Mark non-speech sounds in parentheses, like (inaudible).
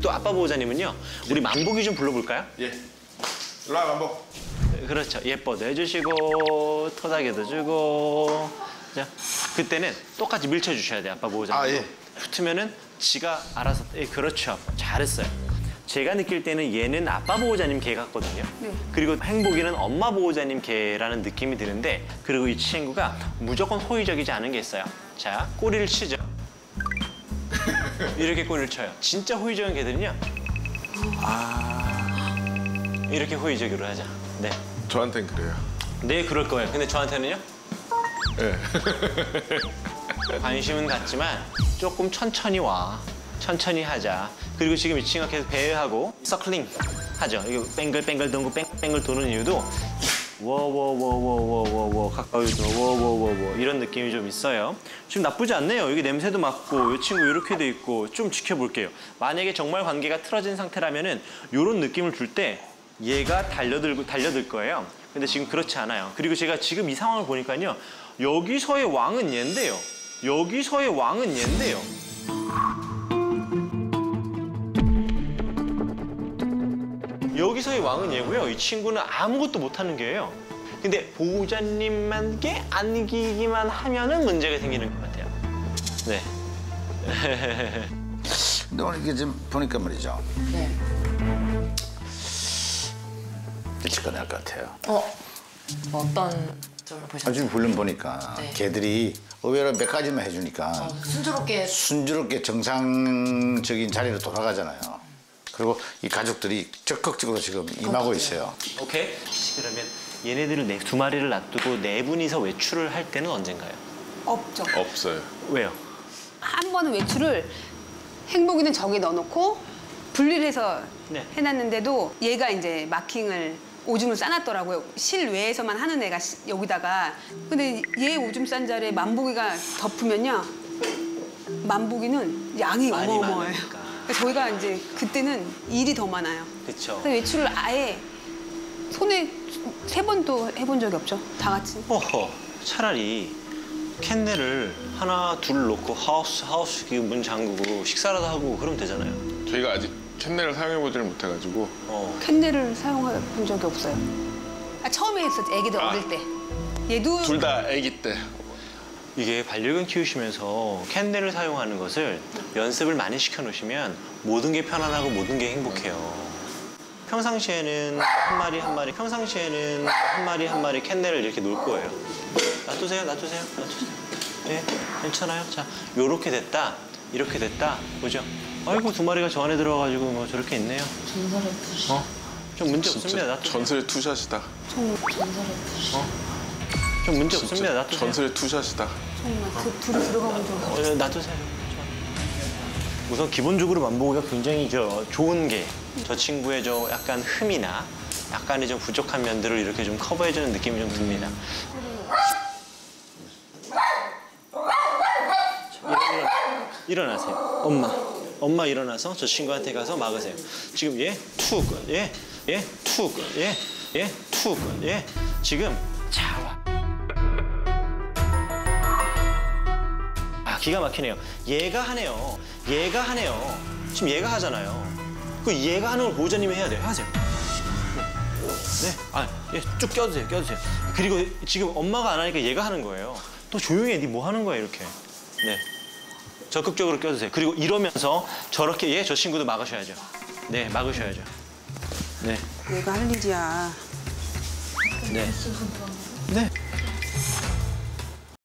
또 아빠 보호자님은요. 우리 만복이 좀 불러볼까요? 예. 일로 와, 만보. 그렇죠. 예뻐도 해주시고 토닥여도 주고. 자, 그때는 똑같이 밀쳐주셔야 돼요. 아빠 보호자님. 아, 예. 붙으면은 지가 알아서. 예, 그렇죠. 잘했어요. 제가 느낄 때는 얘는 아빠 보호자님 개 같거든요. 그리고 행복이는 엄마 보호자님 개라는 느낌이 드는데 그리고 이 친구가 무조건 호의적이지 않은 게 있어요. 자, 꼬리를 치죠. 이렇게 꼬리를 쳐요. 진짜 호의적인 개들은요. 아, 이렇게 호의적으로 하자. 네. 저한텐 그래요. 네, 그럴 거예요. 근데 저한테는요? 예. (laughs) 관심은 갖지만 조금 천천히 와. 천천히 하자. 그리고 지금 이 친구가 계속 배회하고 서클링 하죠. 이거 뱅글뱅글 동고 뱅뱅글 도는 이유도 워워워워워워워 가까이 워워워워 이런 느낌이 좀 있어요. 지금 나쁘지 않네요. 여기 냄새도 맡고 이 친구 이렇게 돼 있고 좀 지켜볼게요. 만약에 정말 관계가 틀어진 상태라면은 이런 느낌을 줄 때 얘가 달려들고 달려들 거예요. 근데 지금 그렇지 않아요. 그리고 제가 지금 이 상황을 보니까요. 여기서의 왕은 얘인데요. 여기서의 왕은 얘인데요. 여기서의 왕은 얘고요. 이 친구는 아무것도 못하는 게예요. 근데 보호자님만께 안기기만 하면은 문제가 생기는 것 같아요. 네. (laughs) 근데 오늘 이게 지금 보니까 말이죠. 네. 일찍 꺼낼 것 같아요. 어 어떤 점을 보셨나요? 아주 불륜 보니까 네. 개들이 의외로 몇 가지만 해주니까 어, 순조롭게 순조롭게 정상적인 자리로 돌아가잖아요. 그리고 이 가족들이 적극적으로 지금 임하고 있어요. 오케이. 그러면 얘네들을 네, 두 마리를 놔두고 네 분이서 외출을 할 때는 언젠가요? 없죠. 없어요. 왜요? 한 번은 외출을 행복이는 저기 넣어놓고 분리를 해서 네. 해놨는데도 얘가 이제 마킹을 오줌을 싸놨더라고요. 실외에서만 하는 애가 시- 여기다가. 근데 얘 오줌 싼 자리에 만보기가 덮으면요. 만보기는 양이 어마어마해요. 그래서 저희가 이제 그때는 일이 더 많아요. 그렇죠. 그래서 외출을 아예 손에 세 번도 해본 적이 없죠. 다 같이. 어허. 차라리 캔넬을 하나 둘 놓고 하우스 하우스 그문 잠그고 식사라도 하고 그러면 되잖아요. 저희가 아직 캔넬을 사용해보지를 못해가지고 어. 캔넬을 사용해 본 적이 없어요. 아, 처음에 했었지, 애기들 아. 어릴 때. 얘도 둘 다 아기 때 이게 반려견 키우시면서 캔넬을 사용하는 것을 연습을 많이 시켜 놓으시면 모든 게 편안하고 모든 게 행복해요. 평상시에는 한 마리 한 마리, 평상시에는 한 마리 한 마리 캔넬을 이렇게 놓을 거예요. 놔두세요, 놔두세요, 놔두세요. 네, 괜찮아요. 자, 요렇게 됐다, 이렇게 됐다, 보죠. 아이고 두 마리가 저 안에 들어가가지고 뭐 저렇게 있네요. 전설의 투시 어, 좀 문제 없습니다. 놔두세요. 전설의 투샷이다. 전설의 투시 좀 문제 없습니다. 놔두세요. 전설의 투샷이다. 정말 그 둘이 들어가 본 적이 없어요. 어, 놔두세요. 우선 기본적으로 만보기가 굉장히 저 좋은 게 저 친구의 저 약간 흠이나 약간의 좀 부족한 면들을 이렇게 좀 커버해주는 느낌이 좀 듭니다. 일어나세요. 엄마. 엄마 일어나서 저 친구한테 가서 막으세요. 지금 얘 툭, 얘, 얘 툭, 얘, 얘 툭, 얘 지금 자 와. 아 기가 막히네요. 얘가 하네요. 얘가 하네요. 지금 얘가 하잖아요. 그 얘가 하는 걸 보호자님이 해야 돼요. 하세요. 네. 아, 예, 쭉 껴주세요. 껴주세요. 그리고 지금 엄마가 안 하니까 얘가 하는 거예요. 또 조용히 해. 니뭐 하는 거야, 이렇게. 네. 적극적으로 껴주세요. 그리고 이러면서 저렇게 얘 저 친구도 막으셔야죠. 네, 막으셔야죠. 네. 얘가 할 일이야. 네. 네.